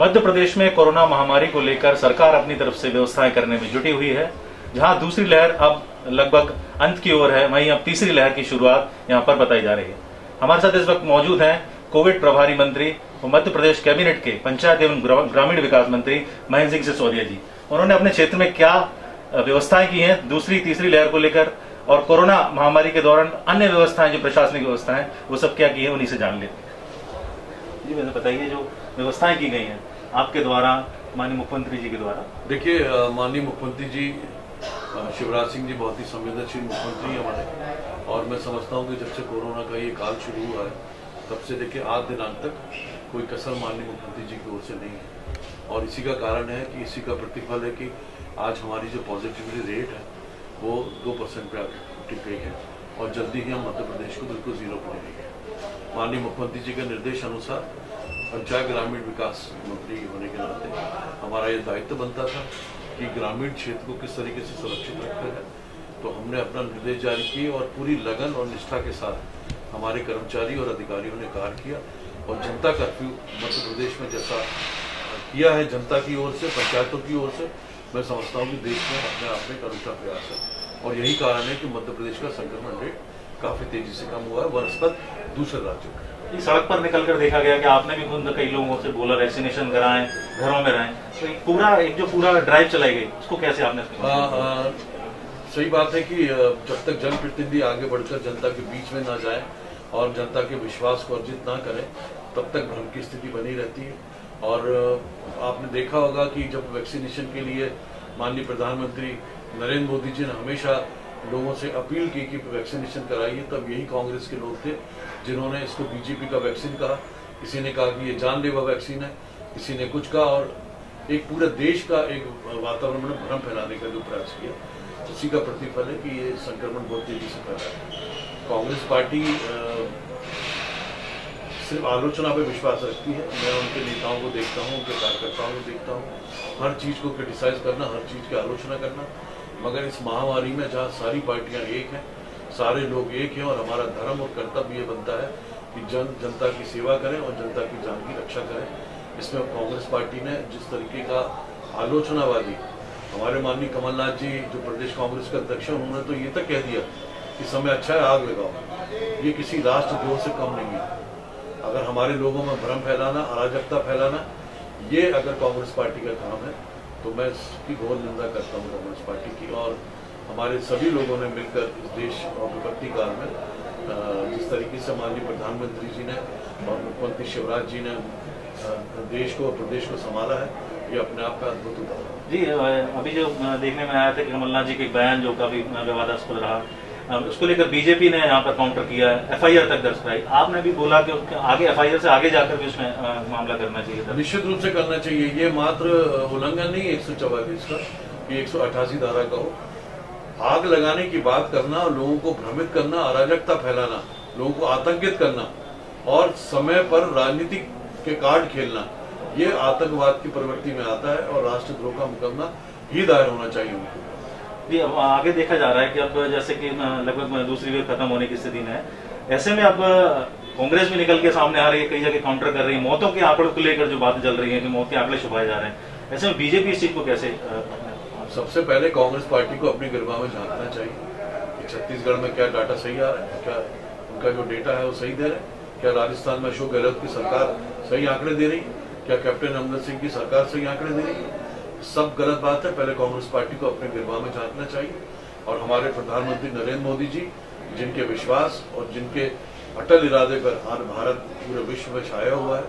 मध्य प्रदेश में कोरोना महामारी को लेकर सरकार अपनी तरफ़ से व्यवस्थाएँ करने में जुटी हुई है। जहाँ दूसरी लहर अब लगभग अंत की ओर है, वहीं अब तीसरी लहर की शुरुआत यहाँ पर बताई जा रही है। हमारे साथ इस वक्त मौजूद हैं कोविड प्रभारी मंत्री और मध्य प्रदेश कैबिनेट के पंचायत एवं ग्रामीण विकास मंत्री महेंद्र सिंह सिसोदिया जी। उन्होंने अपने क्षेत्र में क्या व्यवस्थाएँ की हैं दूसरी, तीसरी लहर को लेकर और कोरोना महामारी के दौरान अन्य व्यवस्थाएँ, जो प्रशासनिक व्यवस्थाएँ, वो सब क्या की है, उन्हीं से जान लेते हैं। जी, मैंने बताइए जो व्यवस्थाएँ की गई हैं। आपके द्वारा, माननीय मुख्यमंत्री जी के द्वारा? देखिए माननीय मुख्यमंत्री जी शिवराज सिंह जी बहुत ही संवेदनशील मुख्यमंत्री हमारे। और मैं समझता हूँ कि जब से कोरोना का ये काल शुरू हुआ है, तब से देखिए आज दिनांक तक कोई कसर माननीय मुख्यमंत्री जी की ओर से नहीं है। और इसी का कारण है कि इसी का प्रतिफल है कि आज हमारी जो पॉजिटिविटी रेट है, वो दो परसेंट पे टिक गई है। और जल्दी ही हम मध्य प्रदेश को बिल्कुल ज़ीरो पर माननीय मुख्यमंत्री जी के निर्देश अनुसार पंचायत ग्रामीण विकास मंत्री होने के नाते हमारा ये दायित्व बनता था कि ग्रामीण क्षेत्र को किस तरीके से सुरक्षित रखा है। तो हमने अपना निर्देश जारी किए और पूरी लगन और निष्ठा के साथ हमारे कर्मचारी और अधिकारियों ने कार्य किया और जनता कर्फ्यू मध्य प्रदेश में जैसा किया है जनता की ओर से, पंचायतों की ओर से, मैं समझता हूँ कि देश में अपने आप में एक अनूठा प्रयास है। और यही कारण है कि मध्य प्रदेश का संक्रमण रेट काफ़ी तेज़ी से कम हुआ है, वनस्पत दूसरे राज्यों में सड़क पर निकल कर देखा गया कि आपने भी खुद कई लोगों से बोला वैक्सीनेशन कराएँ घरों में रहें। तो एक पूरा एक जो पूरा ड्राइव चलाई गई उसको कैसे आपने आ, आ, सही बात है कि जब तक जनप्रतिनिधि आगे बढ़कर जनता के बीच में ना जाए और जनता के विश्वास को अर्जित ना करें तब तक भ्रम की स्थिति बनी रहती है। और आपने देखा होगा कि जब वैक्सीनेशन के लिए माननीय प्रधानमंत्री नरेंद्र मोदी जी ने हमेशा लोगों से अपील की कि वैक्सीनेशन कराइए, तब यही कांग्रेस के लोग थे जिन्होंने इसको बीजेपी का वैक्सीन कहा। किसी ने कहा कि ये जानलेवा वैक्सीन है, किसी ने कुछ कहा और एक पूरे देश का एक वातावरण में भ्रम फैलाने का जो प्रयास किया, उसी का प्रतिफल है कि ये संक्रमण बहुत तेज़ी से फैला है। कांग्रेस पार्टी सिर्फ़ आलोचना पे विश्वास रखती है। मैं उनके नेताओं को देखता हूँ, उनके कार्यकर्ताओं को देखता हूँ। हर चीज़ को क्रिटिसाइज करना, हर चीज़ की आलोचना करना। मगर इस महामारी में जहाँ सारी पार्टियाँ एक हैं, सारे लोग एक हैं और हमारा धर्म और कर्तव्य ये बनता है कि जन, जनता की सेवा करें और जनता की जान की रक्षा करें। इसमें कांग्रेस पार्टी ने जिस तरीके का आलोचनावादी, हमारे माननीय कमलनाथ जी जो प्रदेश कांग्रेस के अध्यक्ष हैं, उन्होंने तो ये तक कह दिया कि समय अच्छा है, आग लगाओ। ये किसी राष्ट्रद्रोह से कम नहीं है। अगर हमारे लोगों में भ्रम फैलाना, अराजकता फैलाना, ये अगर कांग्रेस पार्टी का काम है तो मैं इसकी बहुत निंदा करता हूँ कांग्रेस पार्टी की और हमारे सभी लोगों ने मिलकर इस देश और विपत्ति काल में जिस तरीके से माननीय प्रधानमंत्री जी ने और मुख्यमंत्री शिवराज जी ने देश को और प्रदेश को संभाला है, ये अपने आप का अद्भुत उदाहरण जी अभी जो देखने में आया था कि कमलनाथ जी के बयान जो काफ़ी विवादास्पद रहा उसको लेकर बीजेपी ने यहाँ पर काउंटर किया है एफआईआर तक दर्ज कराई। आपने भी बोला कि आगे एफआईआर से आगे जाकर भी उसमें मामला करना चाहिए निश्चित रूप से करना चाहिए। ये मात्र उल्लंघन नहीं, एक सौ चौवालीस का एक सौ अठासी धारा का हो। आग लगाने की बात करना, लोगों को भ्रमित करना, अराजकता फैलाना, लोगों को आतंकित करना, और समय पर राजनीतिक के कार्ड खेलना, ये आतंकवाद की प्रवृत्ति में आता है, और राष्ट्रद्रोह का मुकदमा ही दायर होना चाहिए उनको। भी आगे देखा जा रहा है कि अब जैसे कि लगभग दूसरी वेव खत्म होने की स्थिति में है। ऐसे में अब कांग्रेस भी निकल के सामने आ रही है, कई जगह काउंटर कर रही है। मौतों के आंकड़ों को लेकर जो बात चल रही है, कि मौत के आंकड़े छुपाए जा रहे हैं। ऐसे में बीजेपी इस चीज़ को कैसे सबसे पहले कांग्रेस पार्टी को अपनी गिरवा में झांकना चाहिए कि छत्तीसगढ़ में क्या डाटा सही आ रहा है, क्या उनका जो डेटा है वो सही दे रहे हैं, क्या राजस्थान में अशोक गहलोत की सरकार सही आंकड़े दे रही है, क्या कैप्टन अमरिंदर सिंह की सरकार सही आंकड़े दे रही है। सब गलत बात है। पहले कांग्रेस पार्टी को अपने गिरवा में झांकना चाहिए। और हमारे प्रधानमंत्री नरेंद्र मोदी जी, जिनके विश्वास और जिनके अटल इरादे पर आज भारत पूरे विश्व में छाया हुआ है,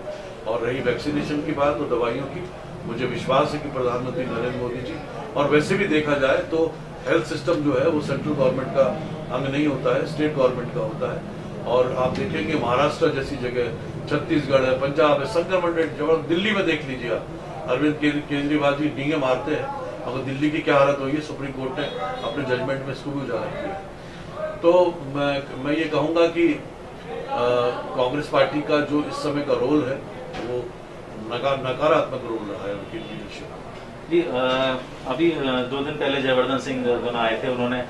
और रही वैक्सीनेशन की बात और दवाइयों की, मुझे विश्वास है कि प्रधानमंत्री नरेंद्र मोदी जी, और वैसे भी देखा जाए तो हेल्थ सिस्टम जो है वो सेंट्रल गवर्नमेंट का अंग नहीं होता है स्टेट गवर्नमेंट का होता है। और आप देखेंगे महाराष्ट्र जैसी जगह, छत्तीसगढ़ है, पंजाब है, संक्रमण रेट जब दिल्ली में देख लीजिए आप। अरविंद केजरीवाल जी डींगे मारते हैं। अगर दिल्ली की क्या हालत होगी? सुप्रीम कोर्ट ने अपने जजमेंट में इसको भी उजागर किया। तो मैं मैं ये कहूँगा कि कांग्रेस पार्टी का जो इस समय का रोल है, वो नकार नकारात्मक रोल रहा है उनकी लीडरशिप जी अभी दो दिन पहले जयवर्धन सिंह दोनों आए थे, उन्होंने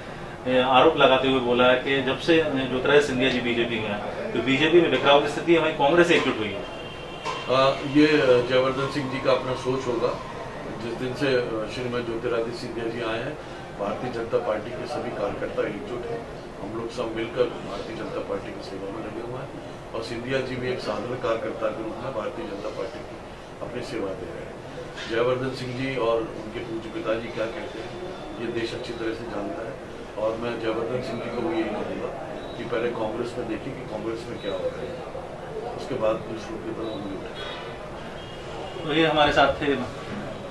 आरोप लगाते हुए बोला है कि जब से ज्योतिराज सिंधिया जी बीजेपी में तो बीजेपी में बिखराव की स्थिति हमारी कांग्रेस एकजुट हुई है। आ, ये जयवर्धन सिंह जी का अपना सोच होगा। जिस दिन से श्रीमद ज्योतिरादित्य सिंधिया जी आए हैं भारतीय जनता पार्टी के सभी कार्यकर्ता एकजुट हैं। हम लोग सब मिलकर भारतीय जनता पार्टी की सेवा में लगे हुए हैं और सिंधिया जी भी एक साधारण कार्यकर्ता के रूप में भारतीय जनता पार्टी की अपनी सेवा दे रहे हैं। जयवर्धन सिंह जी और उनके पूज्य पिताजी क्या कहते हैं ये देश अच्छी तरह से जानता है। और मैं जयवर्धन सिंह जी को भी यही कहूँगा कि पहले कांग्रेस में देखिए कि कांग्रेस में क्या हो रहा है। उसके बाद तो ये हमारे साथ थे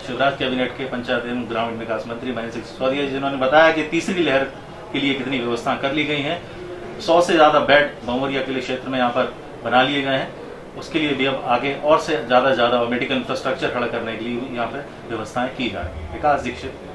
शिवराज कैबिनेट के पंचायत एवं ग्रामीण विकास मंत्री महेंद्र सिंह सिसोदिया जी, जिन्होंने बताया कि तीसरी लहर के लिए कितनी व्यवस्था कर ली गई है। सौ से ज़्यादा बेड भंवरिया के लिए क्षेत्र में यहाँ पर बना लिए गए हैं। उसके लिए भी अब आगे और से ज़्यादा ज़्यादा मेडिकल इंफ्रास्ट्रक्चर खड़ा करने के लिए यहाँ पर व्यवस्थाएँ की जा रही है। विकास दीक्षित